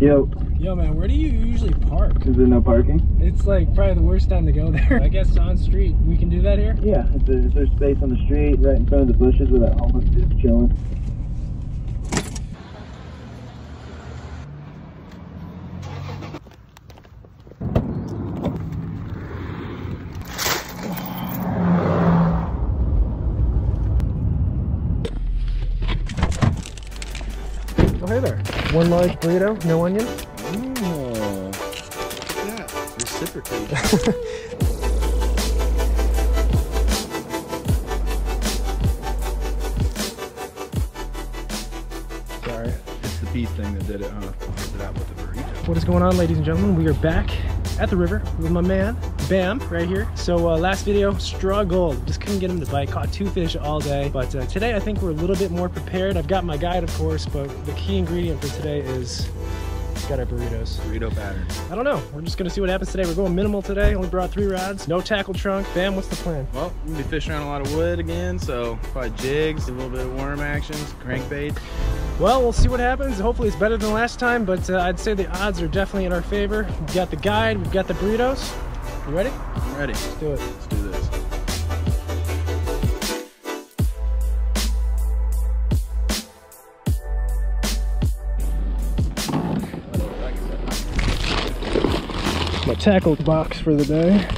Yo, Yo, man, where do you usually park? is there no parking? It's like probably the worst time to go there. I guess on street. We can do that here? Yeah, if there's, if there's space on the street right in front of the bushes where that homeless dude's chilling. Oh, hey there. One large burrito, no onion? Oh, at. Reciprocate. Sorry. it's the beef thing that did it, huh? That with the burrito. What is going on, ladies and gentlemen? We are back at the river with my man, Bam, right here. So uh, last video, struggled. Just couldn't get him to bite. Caught two fish all day. But uh, today, I think we're a little bit more prepared. I've got my guide, of course, but the key ingredient for today is got our burritos. Burrito batter. I don't know. We're just gonna see what happens today. We're going minimal today. Only brought three rods. No tackle trunk. Bam, what's the plan? Well, we're gonna be fishing around a lot of wood again, so probably jigs, a little bit of worm actions, crankbait. Well, we'll see what happens. Hopefully it's better than last time, but uh, I'd say the odds are definitely in our favor. We've got the guide, we've got the burritos. You ready? I'm ready. Let's do it. Let's do this. My tackle box for the day.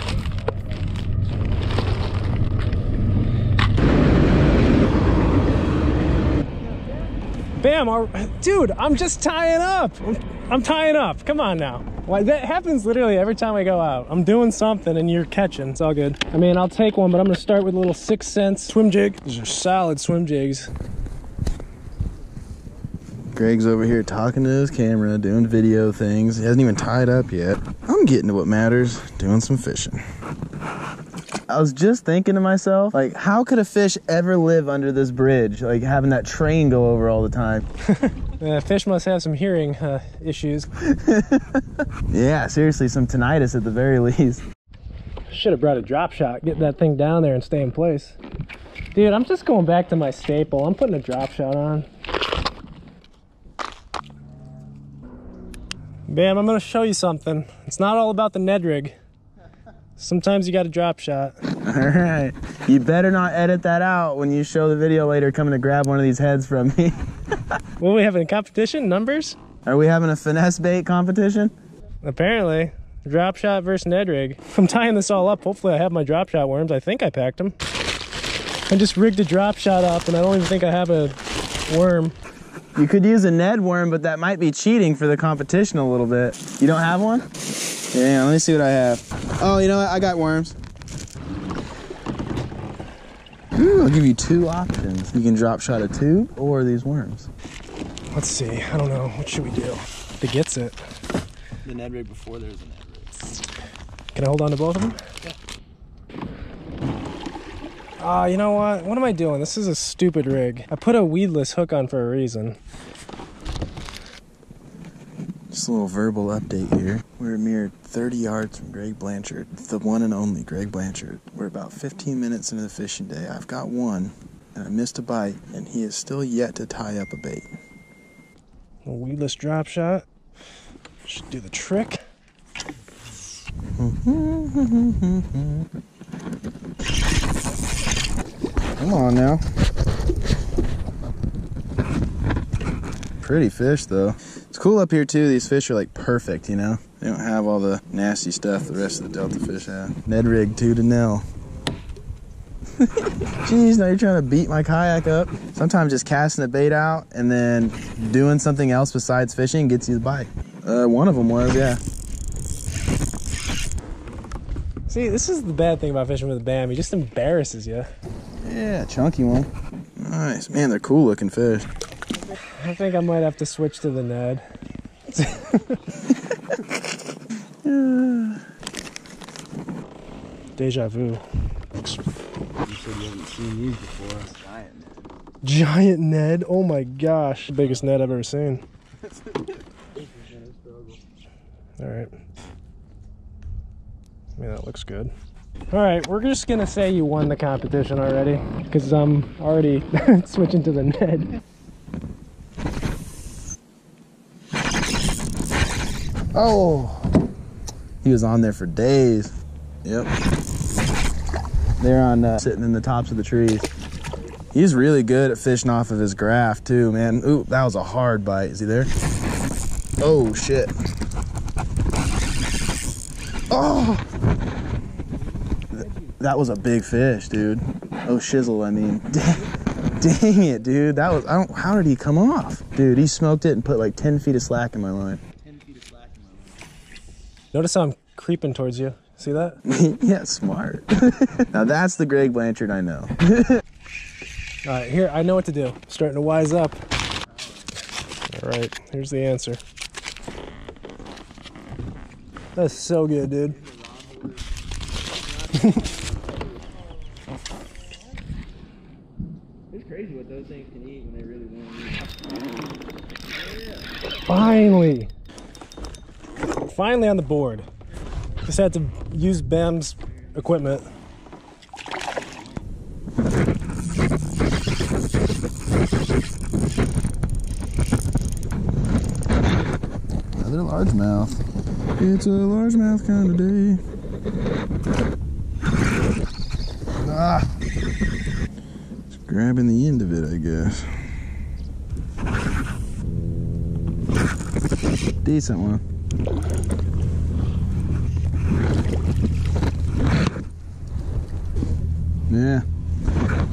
Bam, our, dude, I'm just tying up. I'm, I'm tying up. Come on now. Why that happens literally every time I go out. I'm doing something and you're catching. It's all good. I mean, I'll take one, but I'm gonna start with a little 6th Sense swim jig. These are solid swim jigs. Greg's over here talking to his camera, doing video things. He hasn't even tied up yet. I'm getting to what matters, doing some fishing. I was just thinking to myself, like, how could a fish ever live under this bridge? Like having that train go over all the time. Uh, fish must have some hearing uh, issues. Yeah, seriously, some tinnitus at the very least. Should have brought a drop shot. Get that thing down there and stay in place. Dude, I'm just going back to my staple. I'm putting a drop shot on. Bam, I'm gonna show you something. It's not all about the Ned rig. Sometimes you got a drop shot. All right. You better not edit that out when you show the video later coming to grab one of these heads from me. What are we having a competition? Numbers? Are we having a finesse bait competition? Apparently. Drop shot versus Ned rig. I'm tying this all up. Hopefully I have my drop shot worms. I think I packed them. I just rigged a drop shot up and I don't even think I have a worm. You could use a Ned worm, but that might be cheating for the competition a little bit. You don't have one? Yeah, let me see what I have. Oh, you know what? I got worms. Ooh, I'll give you two options. You can drop shot a tube or these worms. Let's see. I don't know. What should we do? If it gets it. The Ned rig before there's a Ned rig. Can I hold on to both of them? Ah, you know what? What am I doing? This is a stupid rig. I put a weedless hook on for a reason. Just a little verbal update here. We're a mere 30 yards from Greg Blanchard, the one and only Greg Blanchard. We're about 15 minutes into the fishing day. I've got one, and I missed a bite, and he is still yet to tie up a bait. A weedless drop shot. Should do the trick. Come on now. Pretty fish though. It's cool up here too. These fish are like perfect, you know. They don't have all the nasty stuff the rest of the Delta fish have. Ned rig two to nil. Jeez, now you're trying to beat my kayak up. Sometimes just casting a bait out and then doing something else besides fishing gets you the bite. Uh, one of them was, yeah. See, this is the bad thing about fishing with a bam. He just embarrasses you. Yeah, chunky one. Nice. Man, they're cool looking fish. I think I might have to switch to the Ned. Deja vu. You said you haven't seen these before. Giant Ned. Giant Ned. Oh my gosh. Biggest Ned I've ever seen. All right. Yeah, that looks good. All right, we're just gonna say you won the competition already, because I'm already switching to the Ned. Oh, he was on there for days. Yep. They're on uh, sitting in the tops of the trees. He's really good at fishing off of his graph too, man. Ooh, that was a hard bite. Is he there? Oh shit. Oh. Th- That was a big fish, dude. Oh shizzle, I mean. Dang it, dude. That was I don't how did he come off? Dude, he smoked it and put like 10 feet of slack in my line. 10 feet of slack in my line. Notice how I'm creeping towards you. See that? yeah, smart. now that's the Greg Blanchard I know. All right, here, I know what to do. Starting to wise up. All right, here's the answer. That's so good, dude. It's crazy what those things can eat when they really want to eat. Finally. Finally on the board. Just had to use Bam's equipment. Another largemouth. It's a largemouth kind of day. Ah. Just grabbing the end of it, I guess. Decent one. Yeah.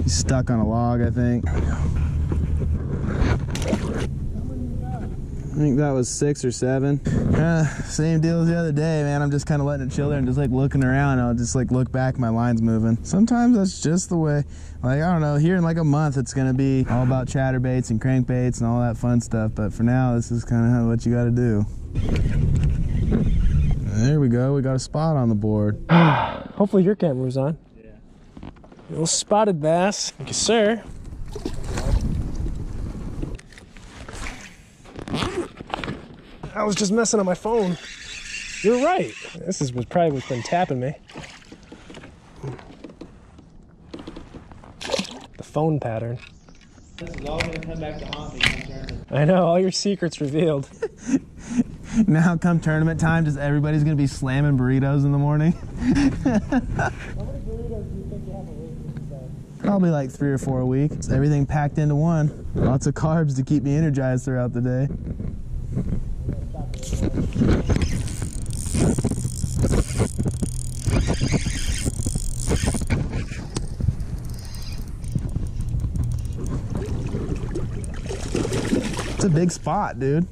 He's stuck on a log, I think. I think that was six or seven. Uh, same deal as the other day, man. I'm just kind of letting it chill there and just like looking around. I'll just like look back, my line's moving. Sometimes that's just the way. Like, I don't know, here in like a month, it's gonna be all about chatterbaits and crankbaits and all that fun stuff. But for now, this is kind of what you gotta do. There we go. We got a spot on the board. Hopefully your camera's on. Yeah. Little spotted bass. Thank you, sir. I was just messing on my phone. You're right. This is what probably what's been tapping me. The phone pattern. This is all gonna come back to haunt me. I know, all your secrets revealed. Now, come tournament time, just everybody's gonna be slamming burritos in the morning. Probably like three or four a week. It's everything packed into one. Lots of carbs to keep me energized throughout the day. It's a big spot, dude.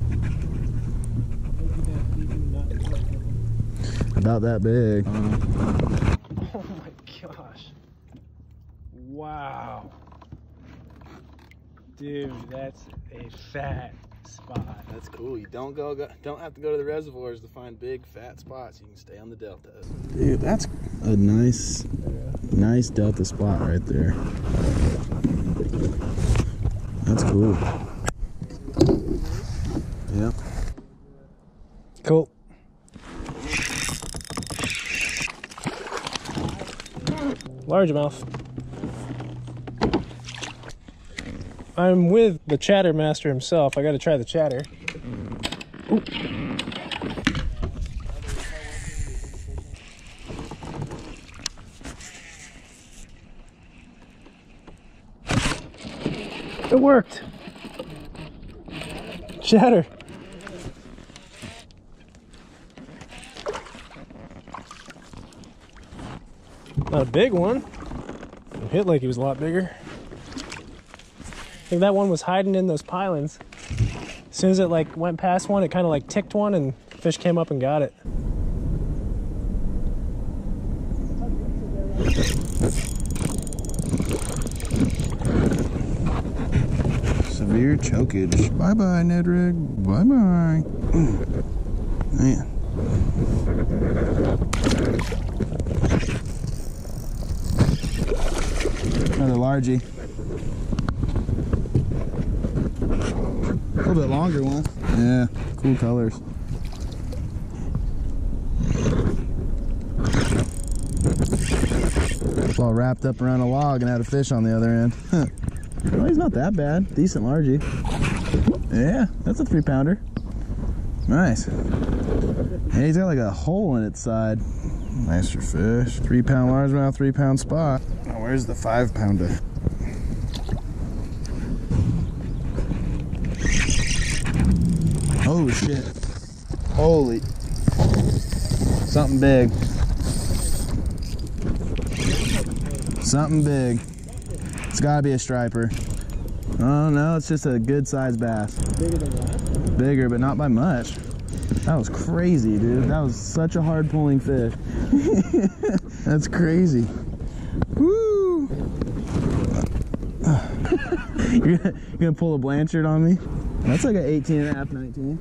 About that big. Oh my gosh. Wow. Dude, that's a fat spot. That's cool. You don't go, go don't have to go to the reservoirs to find big fat spots. You can stay on the delta. Dude, that's a nice nice delta spot right there. That's cool. Yep. Cool. Largemouth. I'm with the chatter master himself. I gotta try the chatter. Ooh. It worked. Chatter. Not a big one. It hit like he was a lot bigger. I think that one was hiding in those pilings. As soon as it like went past one, it kind of like ticked one and fish came up and got it. Severe chokage. Bye bye, Nedrig. Bye bye. Man. Another largie. A little bit longer one. Yeah, cool colors. It's all wrapped up around a log and had a fish on the other end. Well, he's not that bad. Decent largie. Yeah, that's a three pounder. Nice. Hey, he's got like a hole in its side. Nicer fish. Three pound largemouth, three pound spot. Where's the five pounder? Oh shit. Holy. Something big. Something big. It's gotta be a striper. Oh no, it's just a good sized bass. Bigger than that. Bigger, but not by much. That was crazy, dude. That was such a hard pulling fish. That's crazy. Woo! you're, gonna, pull a Blanchard on me? That's like an 18 and a half, 19.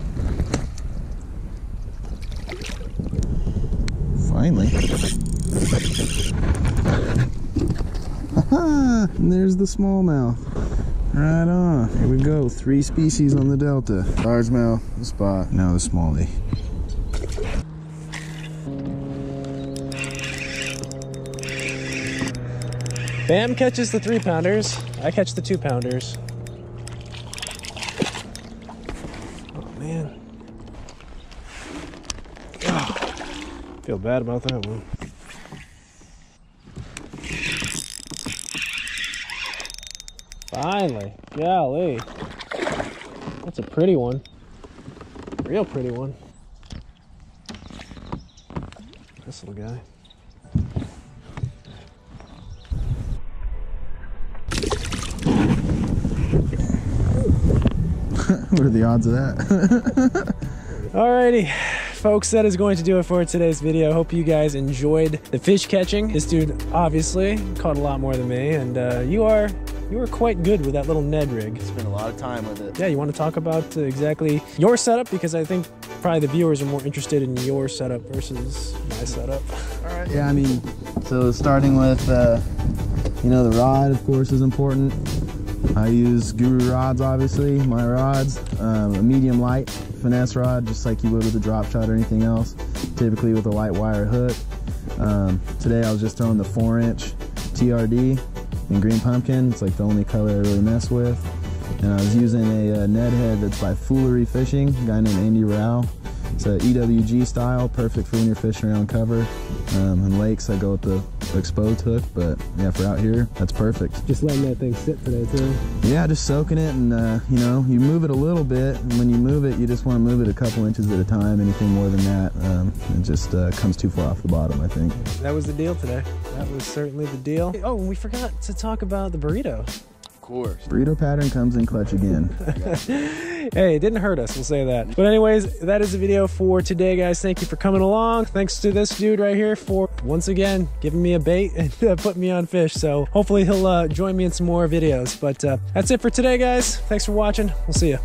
Finally. and there's the smallmouth. Right on. Here we go. Three species on the delta. Largemouth, the spot. Now the smallie. Bam catches the three pounders. I catch the two pounders. Oh man. Ah, feel bad about that one. Finally. Golly. That's a pretty one. Real pretty one. This little guy. What are the odds of that? Alrighty, folks, that is going to do it for today's video. Hope you guys enjoyed the fish catching. This dude obviously caught a lot more than me, and uh, you are you were quite good with that little Ned rig. Spent a lot of time with it. Yeah, you want to talk about uh, exactly your setup because I think probably the viewers are more interested in your setup versus my setup. All right. Yeah, I mean, so starting with, uh, you know, the rod, of course, is important. I use Guru rods, obviously, my rods, um, a medium light finesse rod, just like you would with a drop shot or anything else, typically with a light wire hook. Um, today I was just throwing the four inch TRD in green pumpkin. It's like the only color I really mess with. And I was using a, uh Ned head that's by Foolery Fishing, a guy named Andy Rao. It's a EWG style, perfect for when you're fishing around cover. Um, in lakes, I go with the exposed hook, but yeah, for out here, that's perfect. Just letting that thing sit today too. Yeah, just soaking it, and uh, you know, you move it a little bit, and when you move it, you just want to move it a couple inches at a time. Anything more than that, um, it just uh, comes too far off the bottom, I think. That was the deal today. That was certainly the deal. Oh, and we forgot to talk about the burrito. Of course. Burrito pattern comes in clutch again. hey, it didn't hurt us, we'll say that. But anyways, that is the video for today, guys. Thank you for coming along. Thanks to this dude right here for, once again, giving me a bait and uh, putting me on fish. So hopefully he'll uh, join me in some more videos. But uh, that's it for today, guys. Thanks for watching. We'll see you.